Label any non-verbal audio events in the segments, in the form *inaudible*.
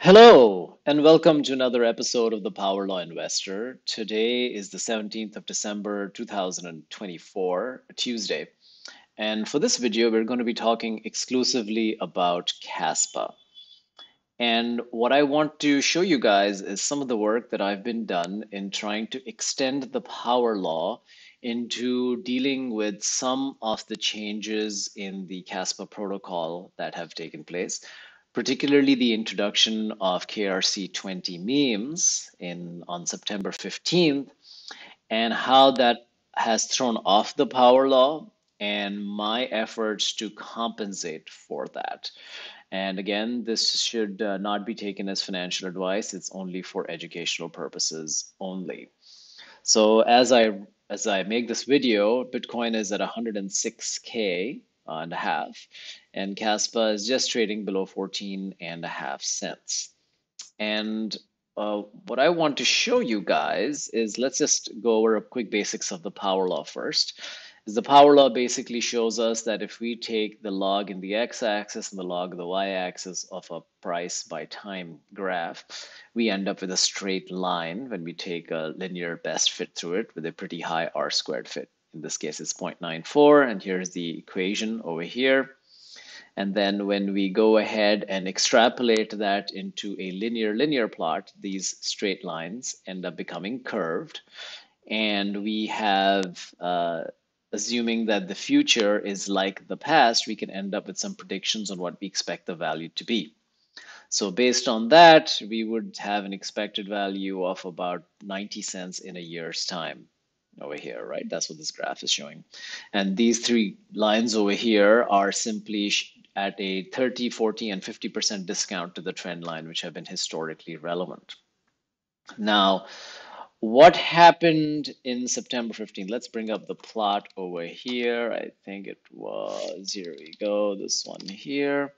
Hello, and welcome to another episode of the Power Law Investor. Today is the 17th of December 2024, Tuesday. And for this video, we're going to be talking exclusively about Kaspa. And what I want to show you guys is some of the work that I've been done in trying to extend the power law into dealing with some of the changes in the Kaspa protocol that have taken place particularly the introduction of KRC20 memes in on September 15th and how that has thrown off the power law and my efforts to compensate for that. And again, this should uh, not be taken as financial advice. It's only for educational purposes only. So as I as I make this video, Bitcoin is at 106k and a half, and Kaspa is just trading below 14 and a half cents. And uh, what I want to show you guys is let's just go over a quick basics of the power law first. Is the power law basically shows us that if we take the log in the x-axis and the log of the y-axis of a price by time graph, we end up with a straight line when we take a linear best fit through it with a pretty high r squared fit. In this case, it's 0.94, and here's the equation over here. And then when we go ahead and extrapolate that into a linear linear plot, these straight lines end up becoming curved. And we have, uh, assuming that the future is like the past, we can end up with some predictions on what we expect the value to be. So based on that, we would have an expected value of about 90 cents in a year's time over here, right? That's what this graph is showing. And these three lines over here are simply at a 30, 40, and 50% discount to the trend line, which have been historically relevant. Now, what happened in September 15th? Let's bring up the plot over here. I think it was, here we go, this one here.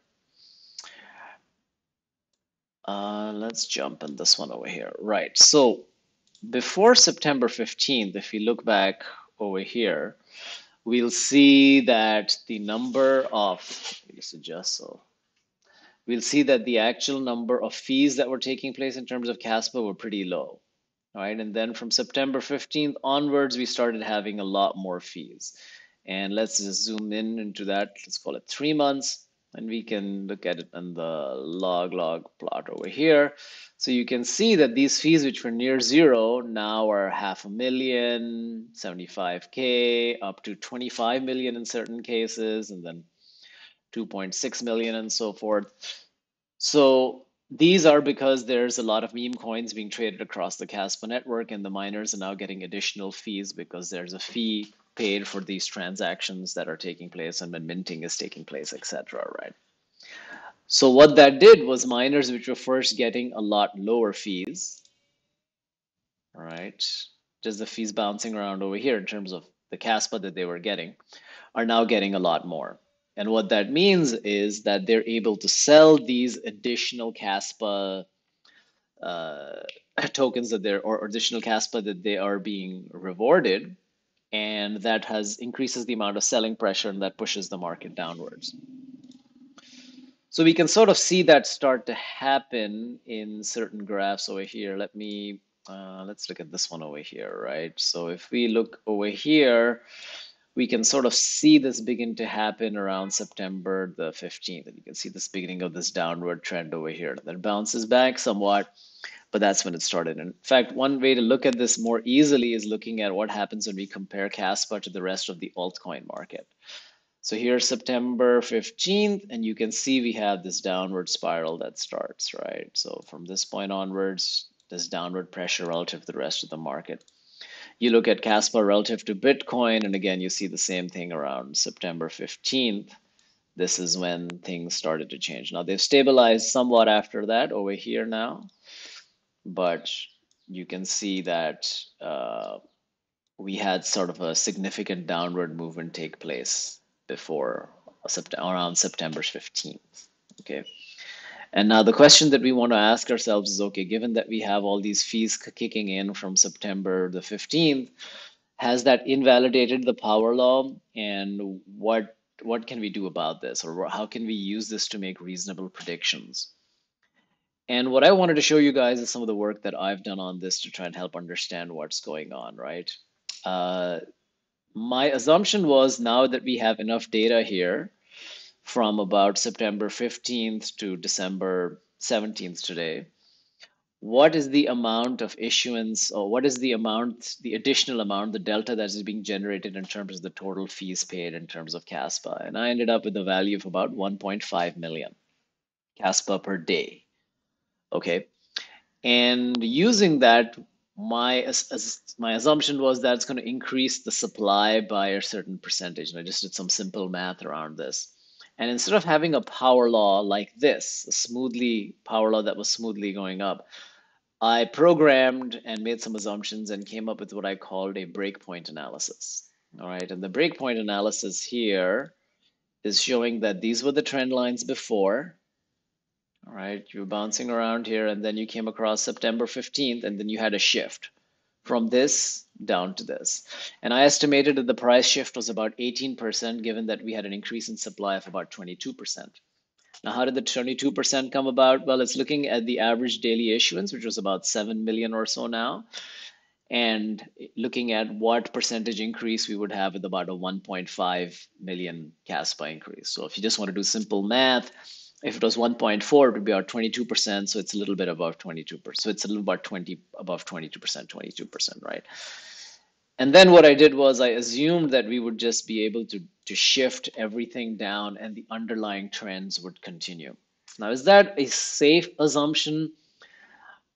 Uh, let's jump in this one over here. Right, so before September 15th, if we look back over here, we'll see that the number of, adjust so, we'll see that the actual number of fees that were taking place in terms of Kaspa were pretty low. All right, and then from September 15th onwards, we started having a lot more fees. And let's just zoom in into that. Let's call it three months and we can look at it in the log log plot over here. So you can see that these fees, which were near zero, now are half a million, 75K, up to 25 million in certain cases, and then 2.6 million and so forth. So these are because there's a lot of meme coins being traded across the Kaspa network, and the miners are now getting additional fees because there's a fee paid for these transactions that are taking place and when minting is taking place, etc. Right. So what that did was miners, which were first getting a lot lower fees, right? Just the fees bouncing around over here in terms of the Kaspa that they were getting, are now getting a lot more. And what that means is that they're able to sell these additional Kaspa uh, *clears throat* tokens that they're or additional Kaspa that they are being rewarded and that has increases the amount of selling pressure and that pushes the market downwards. So we can sort of see that start to happen in certain graphs over here. Let me, uh, let's look at this one over here, right? So if we look over here, we can sort of see this begin to happen around September the 15th. And you can see this beginning of this downward trend over here. That bounces back somewhat but that's when it started. In fact, one way to look at this more easily is looking at what happens when we compare Kaspa to the rest of the altcoin market. So here's September 15th, and you can see we have this downward spiral that starts, right? So from this point onwards, this downward pressure relative to the rest of the market. You look at Kaspa relative to Bitcoin, and again, you see the same thing around September 15th. This is when things started to change. Now they've stabilized somewhat after that over here now but you can see that uh, we had sort of a significant downward movement take place before around September 15th. Okay. And now the question that we want to ask ourselves is okay, given that we have all these fees kicking in from September the 15th, has that invalidated the power law? And what what can we do about this? Or how can we use this to make reasonable predictions? And what I wanted to show you guys is some of the work that I've done on this to try and help understand what's going on, right? Uh, my assumption was now that we have enough data here from about September 15th to December 17th today, what is the amount of issuance or what is the amount, the additional amount, the delta that is being generated in terms of the total fees paid in terms of Kaspa? And I ended up with a value of about 1.5 million Kaspa per day. Okay. And using that, my my assumption was that it's going to increase the supply by a certain percentage. And I just did some simple math around this. And instead of having a power law like this, a smoothly power law that was smoothly going up, I programmed and made some assumptions and came up with what I called a breakpoint analysis. All right, and the breakpoint analysis here is showing that these were the trend lines before. Right, you were bouncing around here and then you came across September 15th and then you had a shift from this down to this. And I estimated that the price shift was about 18% given that we had an increase in supply of about 22%. Now, how did the 22% come about? Well, it's looking at the average daily issuance, which was about 7 million or so now, and looking at what percentage increase we would have with about a 1.5 million Kaspa increase. So if you just want to do simple math, if it was 1.4, it would be about 22%. So it's a little bit above 22%. So it's a little about 20 above 22%, 22%, right? And then what I did was I assumed that we would just be able to, to shift everything down and the underlying trends would continue. Now, is that a safe assumption?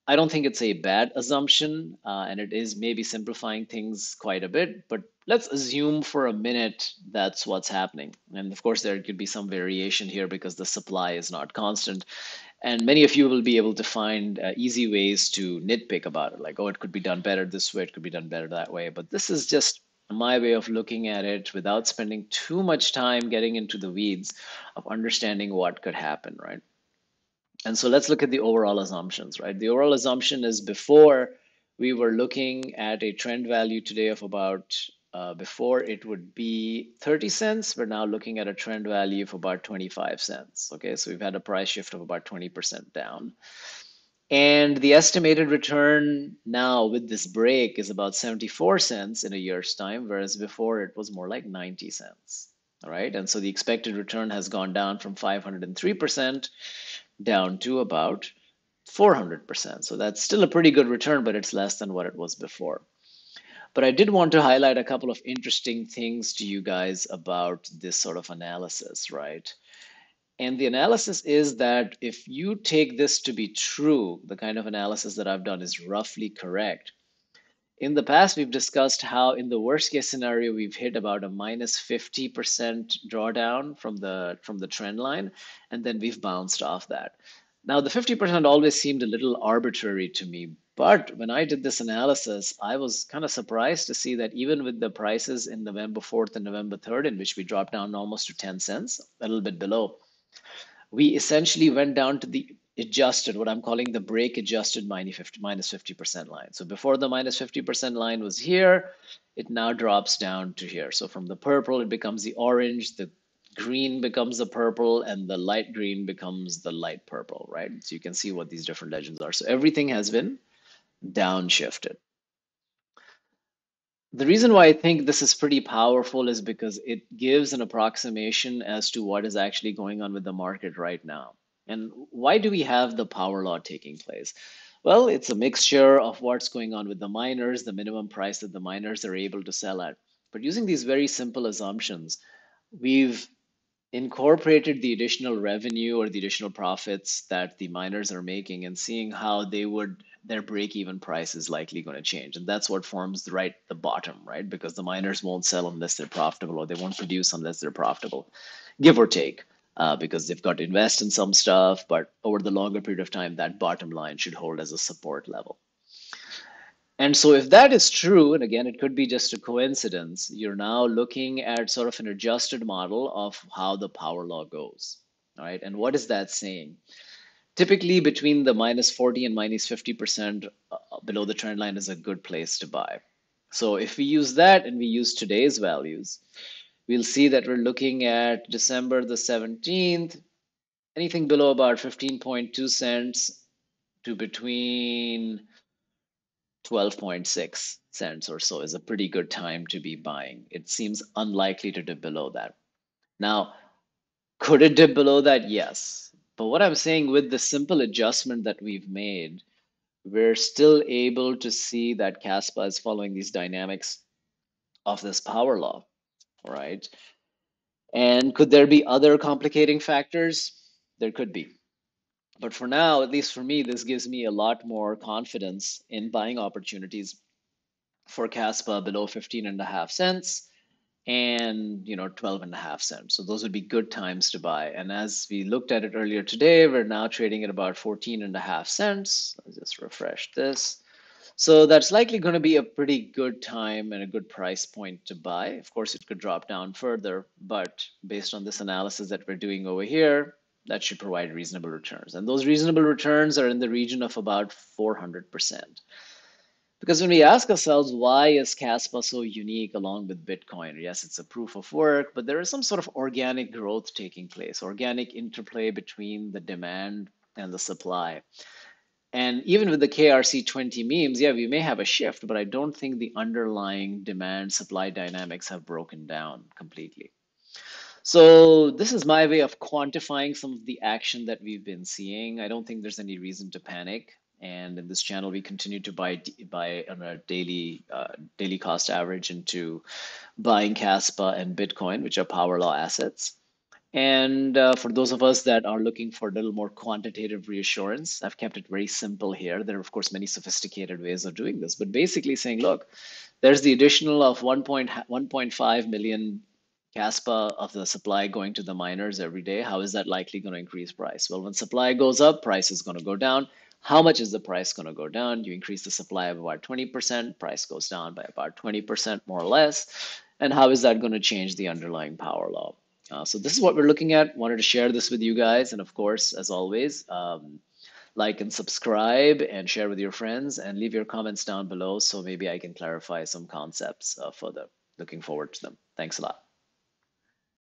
I don't think it's a bad assumption, uh, and it is maybe simplifying things quite a bit, but let's assume for a minute that's what's happening. And of course, there could be some variation here because the supply is not constant. And many of you will be able to find uh, easy ways to nitpick about it, like, oh, it could be done better this way, it could be done better that way. But this is just my way of looking at it without spending too much time getting into the weeds of understanding what could happen, right? And so let's look at the overall assumptions, right? The overall assumption is before we were looking at a trend value today of about uh, before it would be 30 cents. We're now looking at a trend value of about 25 cents. Okay, so we've had a price shift of about 20% down. And the estimated return now with this break is about 74 cents in a year's time, whereas before it was more like 90 cents. All right, and so the expected return has gone down from 503% down to about 400%. So that's still a pretty good return, but it's less than what it was before. But I did want to highlight a couple of interesting things to you guys about this sort of analysis, right? And the analysis is that if you take this to be true, the kind of analysis that I've done is roughly correct. In the past, we've discussed how in the worst case scenario, we've hit about a minus 50% drawdown from the from the trend line, and then we've bounced off that. Now, the 50% always seemed a little arbitrary to me, but when I did this analysis, I was kind of surprised to see that even with the prices in November 4th and November 3rd, in which we dropped down almost to 10 cents, a little bit below, we essentially went down to the adjusted, what I'm calling the break adjusted minus 50% line. So before the minus 50% line was here, it now drops down to here. So from the purple, it becomes the orange, the green becomes the purple, and the light green becomes the light purple, right? So you can see what these different legends are. So everything has been downshifted. The reason why I think this is pretty powerful is because it gives an approximation as to what is actually going on with the market right now. And why do we have the power law taking place? Well, it's a mixture of what's going on with the miners, the minimum price that the miners are able to sell at. But using these very simple assumptions, we've incorporated the additional revenue or the additional profits that the miners are making and seeing how they would their break even price is likely going to change and that's what forms the right the bottom right because the miners won't sell unless they're profitable or they won't produce unless they're profitable give or take uh, because they've got to invest in some stuff but over the longer period of time that bottom line should hold as a support level and so, if that is true, and again, it could be just a coincidence, you're now looking at sort of an adjusted model of how the power law goes. right? And what is that saying? Typically, between the minus 40 and minus 50% uh, below the trend line is a good place to buy. So, if we use that and we use today's values, we'll see that we're looking at December the 17th, anything below about 15.2 cents to between 12.6 cents or so is a pretty good time to be buying. It seems unlikely to dip below that. Now, could it dip below that? Yes. But what I'm saying with the simple adjustment that we've made, we're still able to see that Kaspa is following these dynamics of this power law, right? And could there be other complicating factors? There could be. But for now, at least for me, this gives me a lot more confidence in buying opportunities for Kaspa below 15 and a half cents and you know 12 and a half cents so those would be good times to buy and as we looked at it earlier today we're now trading at about 14 and a half cents let's just refresh this so that's likely going to be a pretty good time and a good price point to buy of course it could drop down further but based on this analysis that we're doing over here that should provide reasonable returns and those reasonable returns are in the region of about 400 percent because when we ask ourselves, why is Kaspa so unique along with Bitcoin? Yes, it's a proof of work, but there is some sort of organic growth taking place, organic interplay between the demand and the supply. And even with the KRC20 memes, yeah, we may have a shift, but I don't think the underlying demand supply dynamics have broken down completely. So this is my way of quantifying some of the action that we've been seeing. I don't think there's any reason to panic. And in this channel, we continue to buy buy on a daily uh, daily cost average into buying Kaspa and Bitcoin, which are power law assets. And uh, for those of us that are looking for a little more quantitative reassurance, I've kept it very simple here. There are, of course, many sophisticated ways of doing this, but basically saying, look, there's the additional of 1.5 million Kaspa of the supply going to the miners every day. How is that likely going to increase price? Well, when supply goes up, price is going to go down how much is the price going to go down? You increase the supply of about 20%, price goes down by about 20% more or less. And how is that going to change the underlying power law? Uh, so this is what we're looking at. Wanted to share this with you guys. And of course, as always, um, like and subscribe and share with your friends and leave your comments down below so maybe I can clarify some concepts uh, further. Looking forward to them. Thanks a lot.